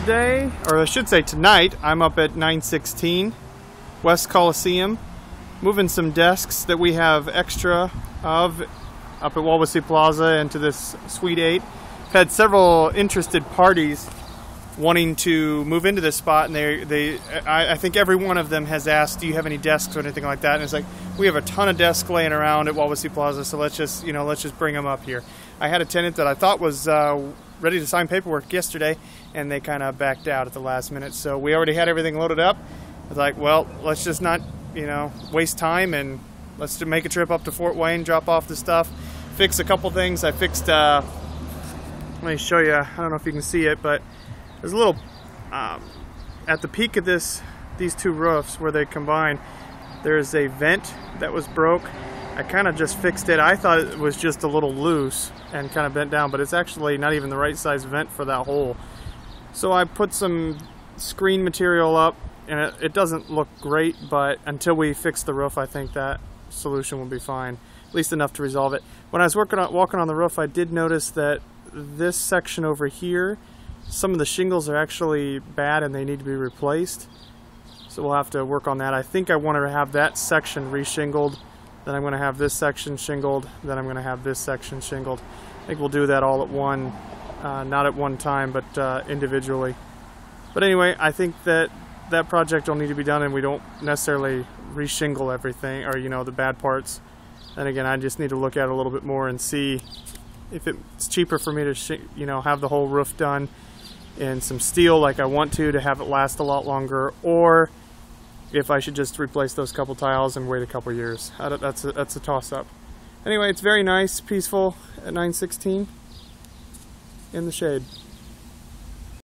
Today, or I should say tonight, I'm up at 916 West Coliseum, moving some desks that we have extra of up at Wawasee Plaza into this Suite 8. I've had several interested parties wanting to move into this spot, and they, they I, I, think every one of them has asked, "Do you have any desks or anything like that?" And it's like we have a ton of desks laying around at Wawasee Plaza, so let's just you know let's just bring them up here. I had a tenant that I thought was uh, ready to sign paperwork yesterday, and they kind of backed out at the last minute. So we already had everything loaded up. I was like, well, let's just not you know waste time and let's make a trip up to Fort Wayne, drop off the stuff, fix a couple things. I fixed. Uh, let me show you. I don't know if you can see it, but there's a little, um, at the peak of this, these two roofs where they combine, there's a vent that was broke. I kind of just fixed it. I thought it was just a little loose and kind of bent down, but it's actually not even the right size vent for that hole. So I put some screen material up and it, it doesn't look great, but until we fix the roof, I think that solution will be fine. At least enough to resolve it. When I was working on, walking on the roof, I did notice that this section over here some of the shingles are actually bad and they need to be replaced. So we'll have to work on that. I think I want to have that section reshingled. Then I'm going to have this section shingled. Then I'm going to have this section shingled. I think we'll do that all at one, uh, not at one time, but uh, individually. But anyway, I think that that project will need to be done and we don't necessarily reshingle everything or, you know, the bad parts. And again, I just need to look at it a little bit more and see if it's cheaper for me to, you know, have the whole roof done in some steel like I want to to have it last a lot longer or if I should just replace those couple tiles and wait a couple years. That's a, that's a toss up. Anyway, it's very nice, peaceful at 916 in the shade.